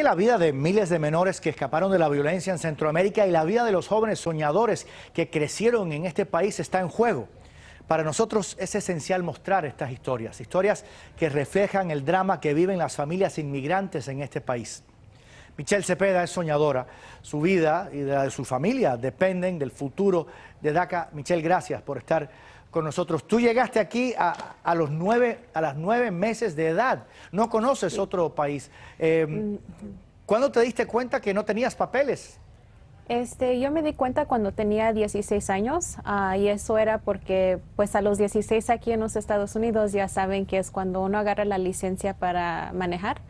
que la vida de miles de menores que escaparon de la violencia en Centroamérica y la vida de los jóvenes soñadores que crecieron en este país está en juego. Para nosotros es esencial mostrar estas historias, historias que reflejan el drama que viven las familias inmigrantes en este país. Michelle Cepeda es soñadora. Su vida y la de su familia dependen del futuro de DACA. Michelle, gracias por estar con nosotros. Tú llegaste aquí a, los nueve, a las nueve meses de edad. No conoces otro país. Eh, ¿Cuándo te diste cuenta que no tenías papeles? Este, yo me di cuenta cuando tenía 16 años ah, y eso era porque pues a los 16 aquí en los Estados Unidos ya saben que es cuando uno agarra la licencia para manejar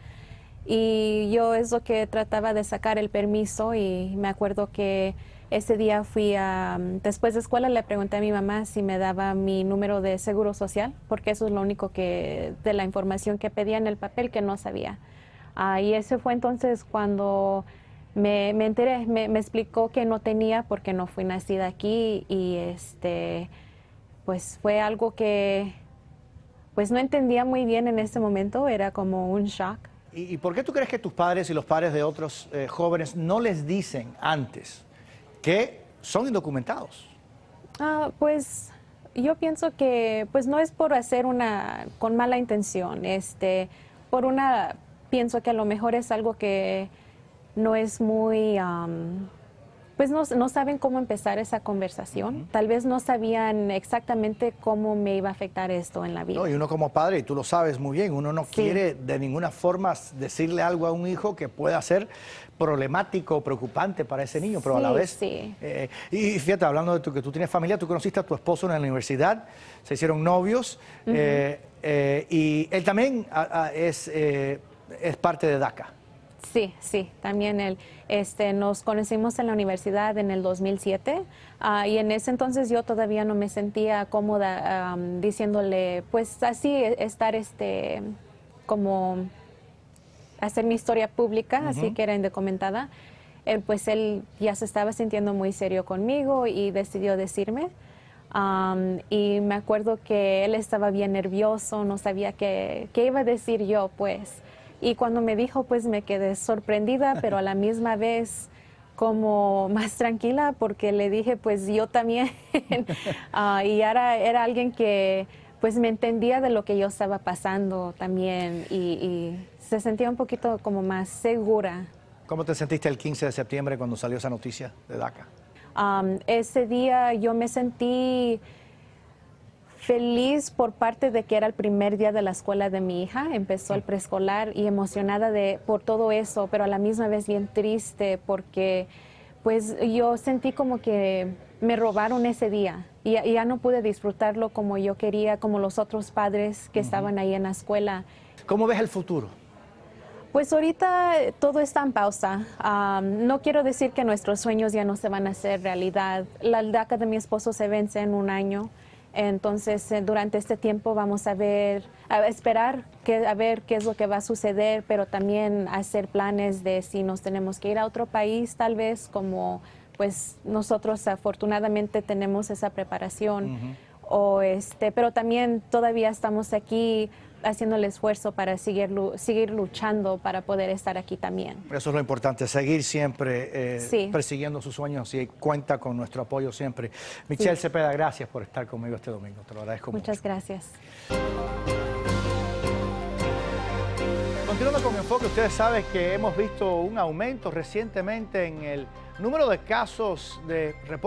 y yo es lo que trataba de sacar el permiso y me acuerdo que ese día fui a, después de escuela le pregunté a mi mamá si me daba mi número de seguro social, porque eso es lo único que, de la información que pedía en el papel que no sabía. Ah, y ese fue entonces cuando me, me enteré, me, me, explicó que no tenía porque no fui nacida aquí y este, pues fue algo que pues no entendía muy bien en ese momento, era como un shock. ¿Y, por qué tú crees que tus padres y los padres de otros eh, jóvenes no les dicen antes que son indocumentados? Ah, pues yo pienso que pues no es por hacer una con mala intención, este, por una pienso que a lo mejor es algo que no es muy pues no, saben cómo empezar esa conversación. Tal vez no sabían exactamente cómo me iba a afectar esto en la vida. y uno como padre, y tú lo sabes muy bien, uno no quiere de ninguna forma decirle algo a un hijo que pueda ser problemático o preocupante para ese niño, pero a la vez... Sí. Eh, y fíjate, hablando de que tú tienes familia, tú conociste a tu esposo en la universidad, se hicieron novios, eh, eh, y él también es, es parte de DACA. Sí, sí, también él. Este, nos conocimos en la universidad en el 2007 ah, y en ese entonces yo todavía no me sentía cómoda diciéndole, pues así, estar este, como hacer mi historia pública, así que era indocumentada. Él, pues él ya se estaba sintiendo muy serio conmigo y decidió decirme. y me acuerdo que él estaba bien nervioso, no sabía qué, qué iba a decir yo, pues. Y cuando me dijo, pues me quedé sorprendida, pero a la misma vez como más tranquila porque le dije, pues yo también. Ah, y era, era alguien que pues me entendía de lo que yo estaba pasando también y, se sentía un poquito como más segura. ¿Cómo te sentiste el 15 de septiembre cuando salió esa noticia de DACA? ese día yo me sentí feliz por parte de que era el primer día de la escuela de mi hija, empezó el preescolar y emocionada de por todo eso, pero a la misma vez bien triste porque pues yo sentí como que me robaron ese día y, ya no pude disfrutarlo como yo quería, como los otros padres que estaban ahí en la escuela. ¿Cómo ves el futuro? Pues ahorita todo está en pausa. no quiero decir que nuestros sueños ya no se van a hacer realidad. La DACA de mi esposo se vence en un año. Entonces, eh, durante este tiempo vamos a ver, a esperar que, a ver qué es lo que va a suceder, pero también hacer planes de si nos tenemos que ir a otro país, tal vez, como pues nosotros afortunadamente tenemos esa preparación. o este, pero también todavía estamos aquí haciendo el esfuerzo para seguir, seguir luchando para poder estar aquí también. Eso es lo importante, seguir siempre eh, persiguiendo sus sueños y cuenta con nuestro apoyo siempre. Michelle Cepeda, gracias por estar conmigo este domingo, te lo agradezco Muchas mucho. gracias. Continuando con Enfoque, ustedes saben que hemos visto un aumento recientemente en el número de casos de reportes